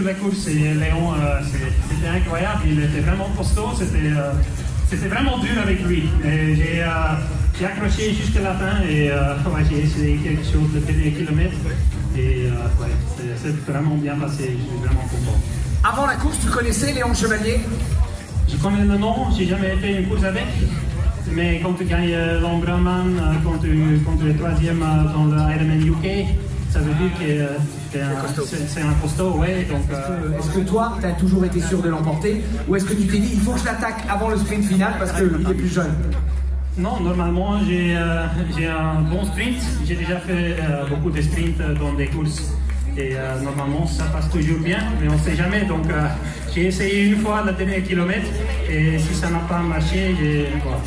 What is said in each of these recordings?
La course et Léon, euh, c'est- c'était incroyable. Il était vraiment costaud. C'était euh, c'était vraiment dur avec lui. Et J'ai euh, j'ai accroché jusqu'à la fin et euh, ouais, j'ai essayé quelque chose de dernier kilomètre. Et euh, ouais, c'est- c'est vraiment bien passé. Je suis vraiment content. Avant la course, tu connaissais Léon Chevalier? Je connais le nom, j'ai jamais fait une course avec. Mais quand tu gagnes euh, quand tu, quand tu es troisième dans le Ironman UK, ça veut dire que euh, c'est un, c'est- c'est un costaud, ouais. Donc, euh, Est-ce que toi, tu as toujours été sûr de l'emporter Ou est-ce que tu t'es dit, il faut que je l'attaque avant le sprint final parce qu'il est plus jeune? Non, normalement, j'ai euh, j'ai un bon sprint. J'ai déjà fait euh, beaucoup de sprints euh, dans des courses. Et euh, normalement, ça passe toujours bien, mais on ne sait jamais. Donc, euh, j'ai essayé une fois le dernier kilomètre. Et si ça n'a pas marché, j'ai- voilà.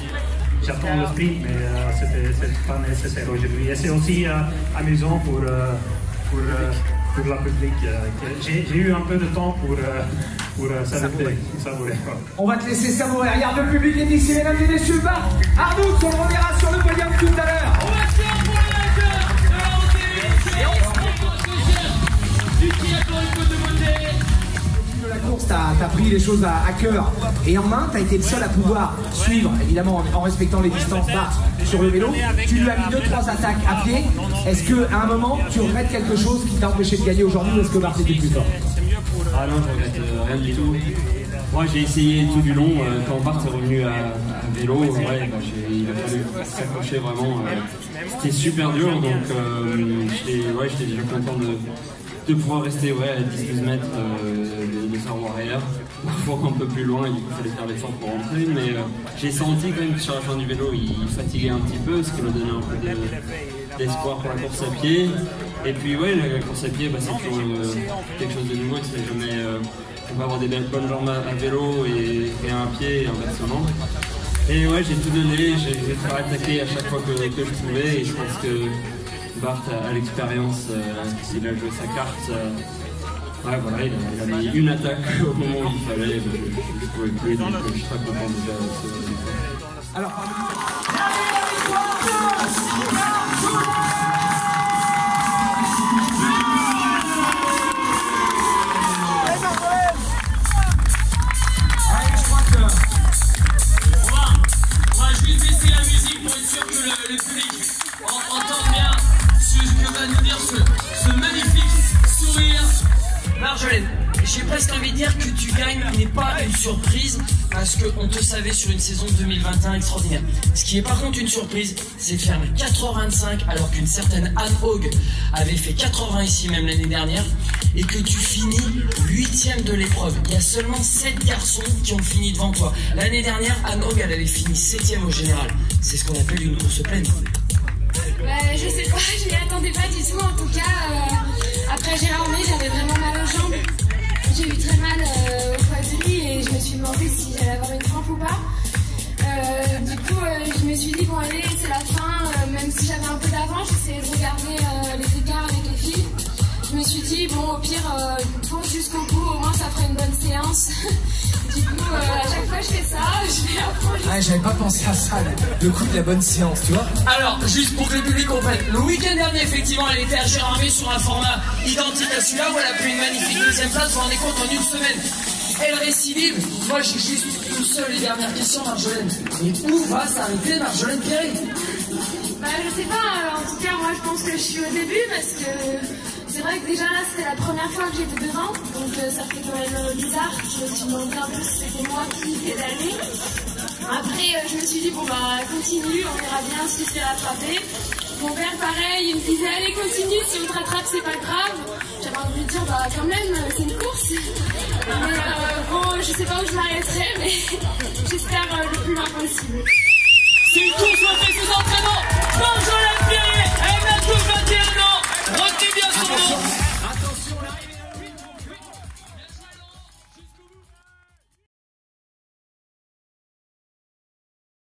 J'attends le sprint, mais euh, c'était pas nécessaire aujourd'hui. Et c'est aussi euh, amusant pour, euh, pour, euh, pour la public. euh, j'ai eu un peu de temps pour, euh, pour euh, savourer. savourer. On va te laisser savourer. Regarde, le public est ici, mesdames et messieurs. Arnaud, on le reverra sur le podium tout à l'heure. Ovation pour le vainqueur de la hauteur du triathlon as, pris les choses à, cœur et en main, tu as été le seul à pouvoir suivre, évidemment en, respectant les distances basses sur le vélo. Tu lui as mis deux, trois attaques à pied. Est-ce qu'à un moment, tu regrettes quelque chose qui t'a empêché de gagner aujourd'hui ou est-ce que Bart était plus fort? Ah non, je regrette euh, rien du tout. Moi, j'ai essayé tout du long. euh, quand Bart est revenu à, vélo, ouais, bah, il a fallu s'accrocher vraiment. euh, C'était super dur, donc j'étais ouais, déjà content de, de pouvoir rester ouais, à 10-12 mètres Parfois un peu plus loin, il fallait faire l'effort pour rentrer, mais euh, j'ai senti quand même que sur la fin du vélo, il fatiguait un petit peu, ce qui m'a donné un peu de- d'espoir pour la course à pied. Et puis ouais, la course à pied, bah, c'est toujours euh, quelque chose de nouveau, sais jamais... euh, on va avoir des belles bonnes jambes à, vélo et, et à pied et inversement. Et ouais, j'ai tout donné, j'ai j'ai fait attaquer à chaque fois que, que je pouvais et je pense que Bart a, a l'expérience, euh, s'il a joué sa carte, ouais voilà, il a, il mis une attaque au moment où il fallait, je, je, pouvais plus, donc je suis très content déjà. Alors, presque envie de dire que tu gagnes n'est pas une surprise parce qu'on te savait sur une saison 2021 extraordinaire. Ce qui est par contre une surprise, c'est de faire 4,25 alors qu'une certaine Anne Haug avait fait 80 ici même l'année dernière et que tu finis huitième de l'épreuve. Il y a seulement 7 garçons qui ont fini devant toi. L'année dernière, Anne Haug, elle avait fini septième au général. C'est ce qu'on appelle une course pleine. Bah, je sais pas, je m'y attendais pas du tout. En tout cas, euh, après Gérard j'avais vraiment mal aux jambes. J'ai eu très mal euh, au nuit et je me suis demandé si j'allais avoir une crampe ou pas. Euh, du coup, euh, je me suis dit, bon, allez, c'est la fin. même si j'avais un peu d'avance, j'essayais de regarder dit, bon, au pire, euh, fonce jusqu'au bout, au moins ça fera une bonne séance. du coup, euh, à chaque fois, je fais ça, je vais apprendre. Ah, j'avais pas pensé à ça, le coup de la bonne séance, tu vois. Alors, juste pour que le public comprenne, le week-end dernier, effectivement, elle était à Gérardmer sur un format identique à celui-là où elle a pris une magnifique deuxième place. Vous vous rendez compte en une semaine. Elle récidive. Moi, j'ai juste une seule et dernière question, Marjolaine. Mais où va s'arrêter Marjolaine Pierry Bah, je sais pas, en tout cas, moi je pense que je suis au début parce que c'est vrai que déjà là c'était la première fois que j'étais devant, donc euh, ça fait quand même euh, bizarre. Je me suis demandé un peu si c'était moi qui pédalais. Après, euh, je me suis dit, bon bah continue, on verra bien si je fais rattraper. Mon père, pareil, il me disait, allez, continue, si on te rattrape, c'est pas grave. J'avais envie de dire, bah quand même, c'est une course. Mais bon, je sais pas où je m'arrêterai, mais j'espère le plus loin possible. C'est une course où elle fait ses entraînements